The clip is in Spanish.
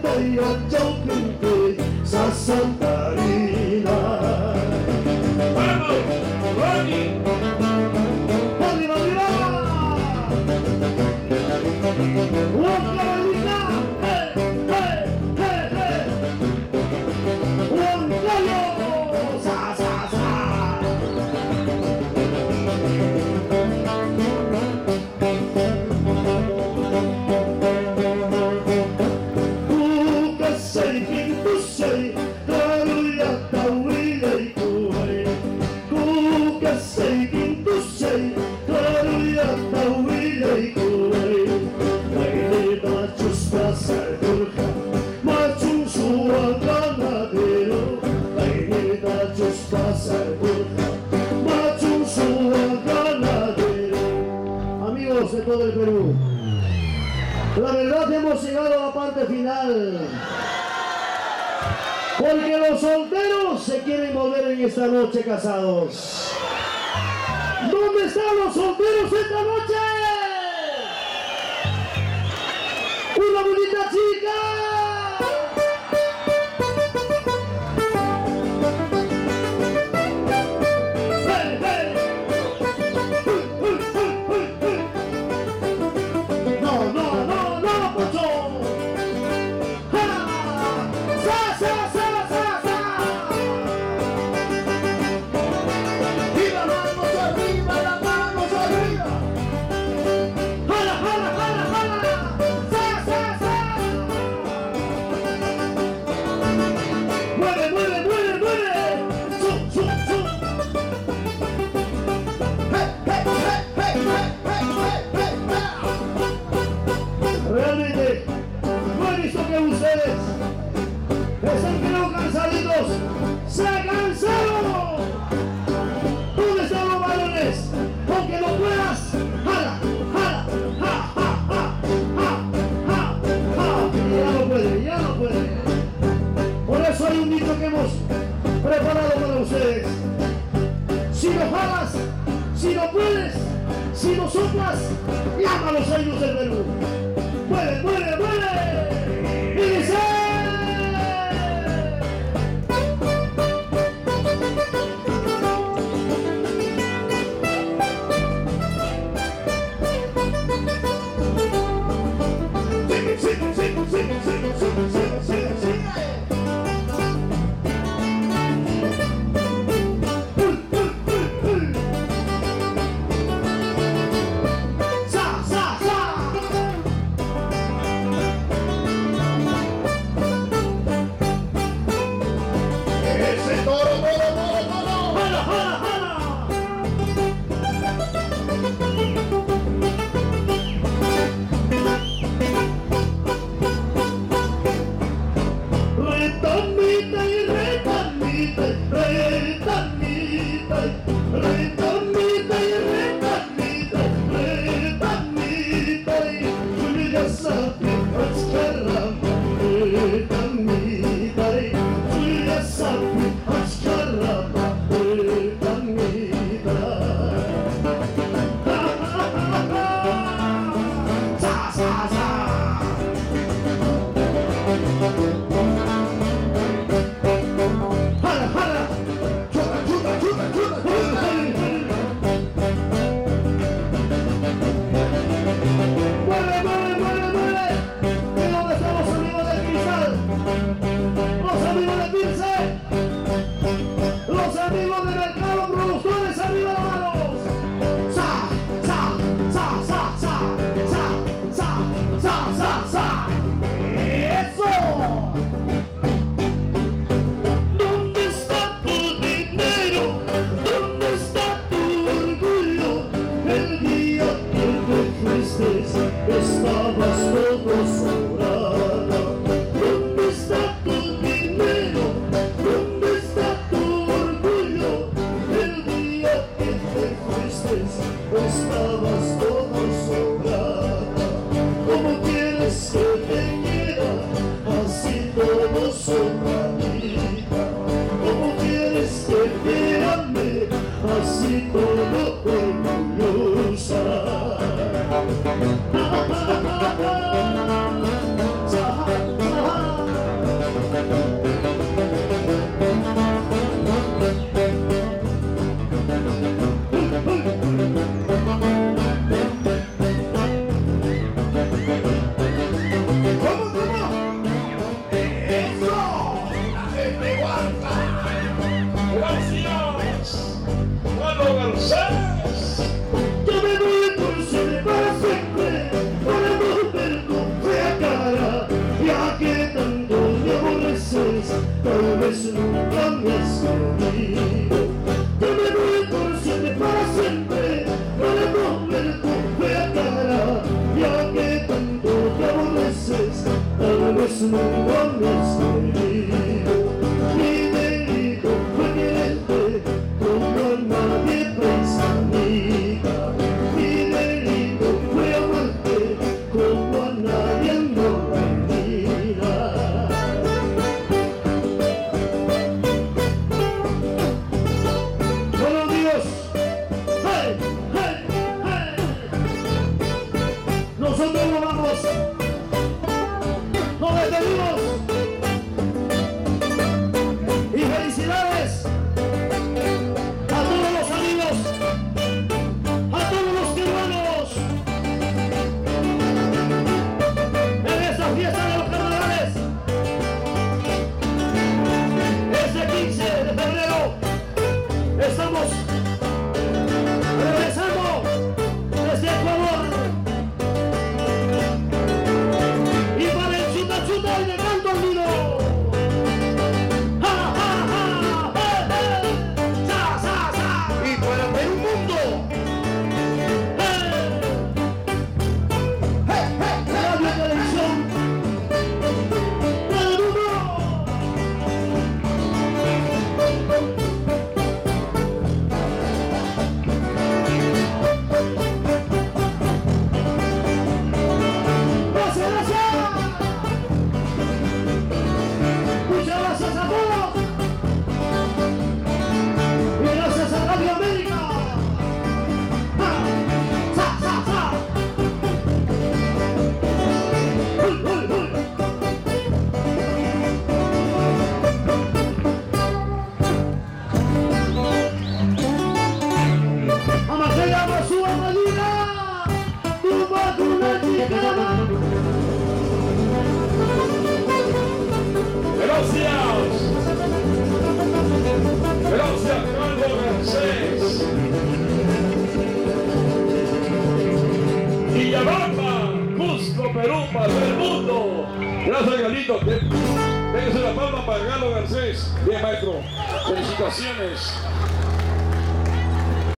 不一樣，終於會實心。La verdad hemos llegado a la parte final. Porque los solteros se quieren volver en esta noche casados. ¿Dónde están los solteros esta noche? Una bonita chica. Si no jalas, si no puedes, si no soplas, llama a los años del Perú. ¡Muere, muere, muere! ¡Y dice! estavas todo sobrado. es nunca me escondí. Te me voy consciente para siempre, para volver tu fea cara, ya que tanto te aborreces, tal vez nunca me escondí. Garcés. Villabamba, Cusco, Perú, para el mundo. Gracias, Galito. Déjese la palma para Carlos Garcés. Bien, maestro. Felicitaciones.